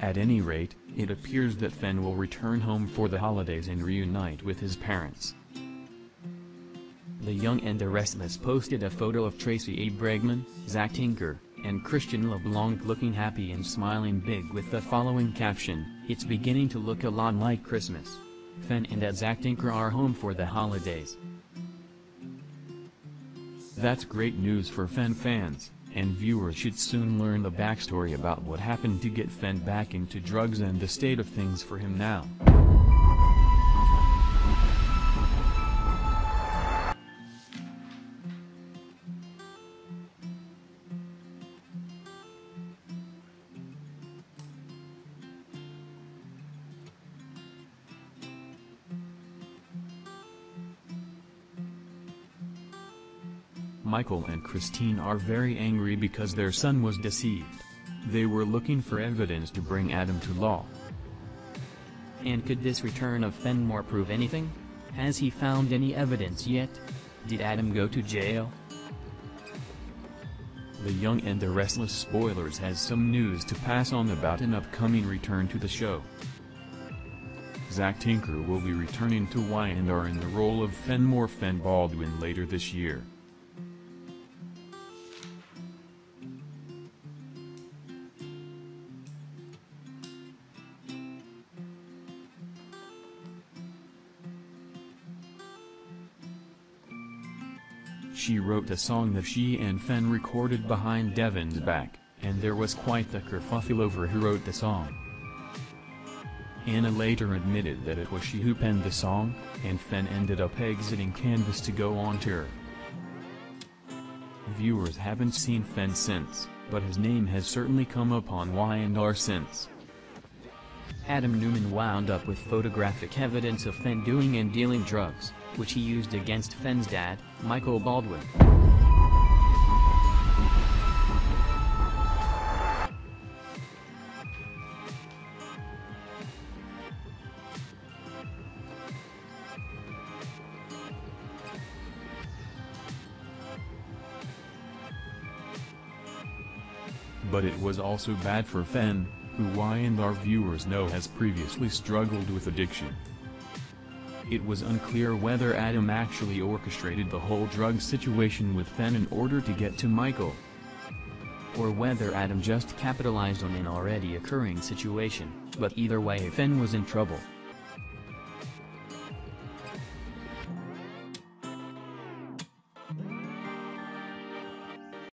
At any rate, it appears that Fen will return home for the holidays and reunite with his parents. The Young and the Restless posted a photo of Tracey A. Bregman, Zach Tinker, and Christian LeBlanc looking happy and smiling big with the following caption, It's beginning to look a lot like Christmas. Fen and Zach Tinker are home for the holidays. That's great news for Fen fans, and viewers should soon learn the backstory about what happened to get Fen back into drugs and the state of things for him now. Michael and Christine are very angry because their son was deceived. They were looking for evidence to bring Adam to law. And could this return of Fenmore prove anything? Has he found any evidence yet? Did Adam go to jail? The Young and the Restless Spoilers has some news to pass on about an upcoming return to the show. Zach Tinker will be returning to Y&R in the role of Fenmore Fen Baldwin later this year. She wrote a song that she and Fen recorded behind Devon's back, and there was quite the kerfuffle over who wrote the song. Anna later admitted that it was she who penned the song, and Fen ended up exiting Canvas to go on tour. Viewers haven't seen Fen since, but his name has certainly come up on Y&R since. Adam Newman wound up with photographic evidence of Fen doing and dealing drugs, which he used against Fen's dad, Michael Baldwin. But it was also bad for Fen, who Y&R viewers know has previously struggled with addiction. It was unclear whether Adam actually orchestrated the whole drug situation with Fen in order to get to Michael. Or whether Adam just capitalized on an already occurring situation, but either way Fen was in trouble.